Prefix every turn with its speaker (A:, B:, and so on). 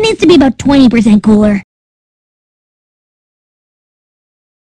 A: needs to be about 20% cooler.